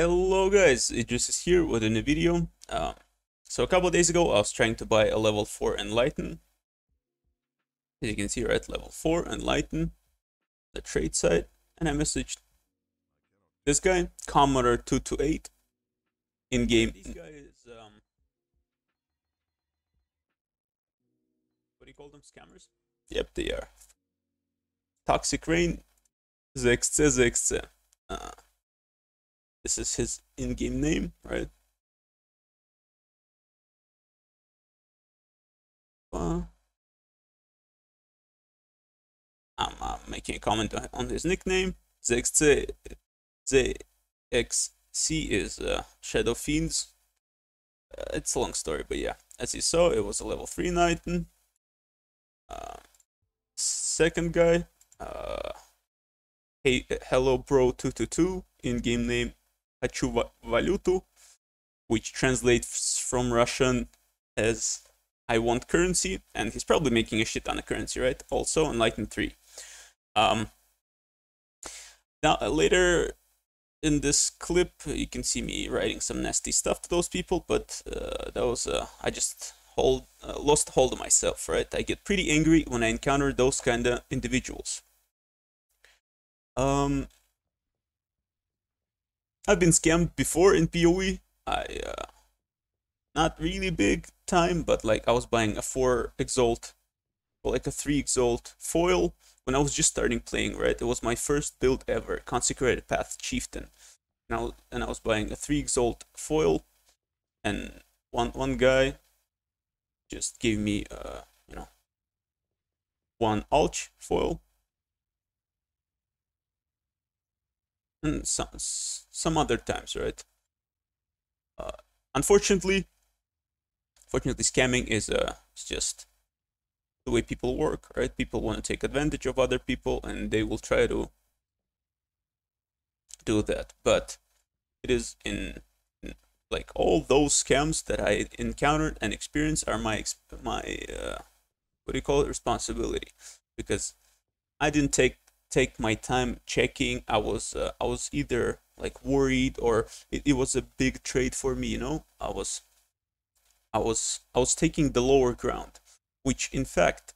Hello guys, Idris is here with a new video. Um, so a couple days ago I was trying to buy a level 4 Enlighten. As you can see right, level 4 Enlighten, the trade site, and I messaged this guy, commoner 228, in game. These guys, um, what do you call them, scammers? Yep, they are. Toxic Rain, ZXC, ZXC. Uh, this is his in-game name, right? Uh, I'm uh, making a comment on his nickname. ZXC, ZXC is uh, Shadow Fiends. Uh, it's a long story, but yeah, as you saw, it was a level 3 Knighten. Uh, second guy, uh, hey, hello bro 222 in-game name хочу valutu, which translates from Russian as I want currency, and he's probably making a shit ton of currency, right? Also Enlighten 3. Um, now, uh, later in this clip, you can see me writing some nasty stuff to those people, but uh, that was, uh, I just hold, uh, lost hold of myself, right? I get pretty angry when I encounter those kind of individuals. Um, I've been scammed before in PoE. I uh, not really big time, but like I was buying a four exalt or like a three exalt foil when I was just starting playing. Right, it was my first build ever, consecrated path chieftain. Was, and I was buying a three exalt foil, and one one guy just gave me uh you know one alch foil and some some other times, right? Uh, unfortunately, fortunately, scamming is uh just the way people work, right? People want to take advantage of other people, and they will try to do that. But it is in, in like all those scams that I encountered and experienced are my my uh, what do you call it responsibility because I didn't take take my time checking. I was uh, I was either like worried or it, it was a big trade for me. You know, I was I was I was taking the lower ground, which in fact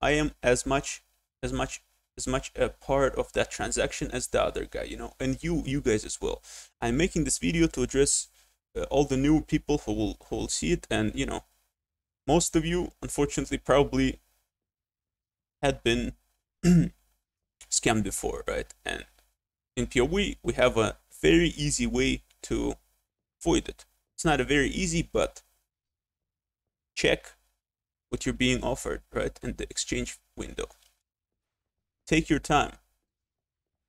I am as much as much as much a part of that transaction as the other guy. You know, and you you guys as well. I'm making this video to address uh, all the new people who will who will see it, and you know, most of you unfortunately probably had been scammed before, right? And in PoE, we have a very easy way to avoid it. It's not a very easy, but check what you're being offered, right, in the exchange window. Take your time.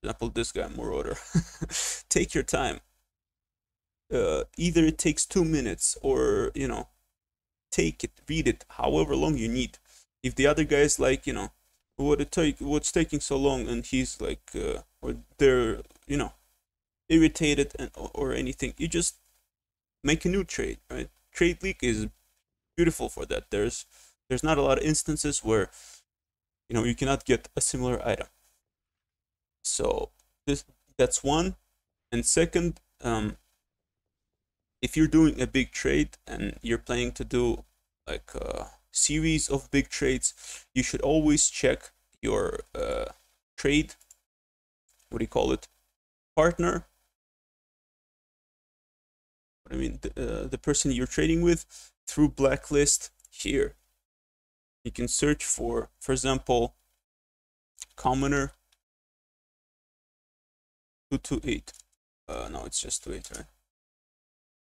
For example, this guy, Moroder. Take your time. Uh, either it takes two minutes or, you know, take it, read it, however long you need. If the other guy is like, you know, what it take what's taking so long and he's like uh, or they're you know irritated and or anything. You just make a new trade right? TradeLeak is beautiful for that. There's there's not a lot of instances where you know you cannot get a similar item. So this that's one. And second um if you're doing a big trade and you're planning to do like uh series of big trades, you should always check your uh, trade, what do you call it, partner. I mean, the, uh, the person you're trading with through blacklist here. You can search for, for example, commoner 228. Uh, no, it's just 28, right?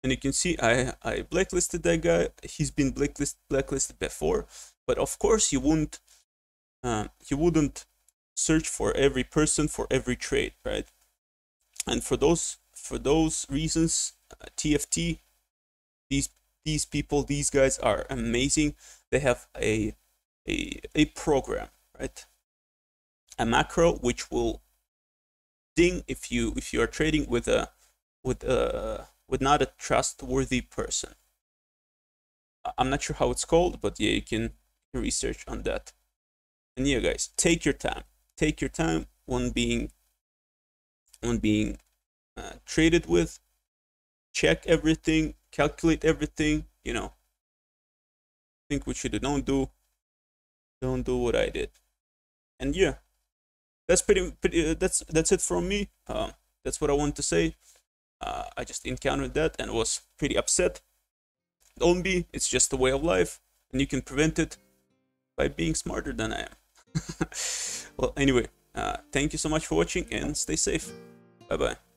And you can see I, I blacklisted that guy. He's been blacklist, blacklisted before, but of course you wouldn't uh, you wouldn't search for every person for every trade, right? And for those for those reasons, uh, TFT, these these people, these guys are amazing. They have a a a program, right? A macro which will ding if you if you are trading with a with a with not a trustworthy person. I'm not sure how it's called, but yeah, you can research on that. And yeah, guys, take your time. Take your time when being when being uh, traded with. check everything, calculate everything, you know. Think what you don't do. Don't do what I did. And yeah, that's pretty, pretty uh, that's that's it from me. Uh, that's what I want to say. Uh, I just encountered that and was pretty upset. Don't be, it's just a way of life, and you can prevent it by being smarter than I am. well, anyway, uh, thank you so much for watching and stay safe. Bye bye.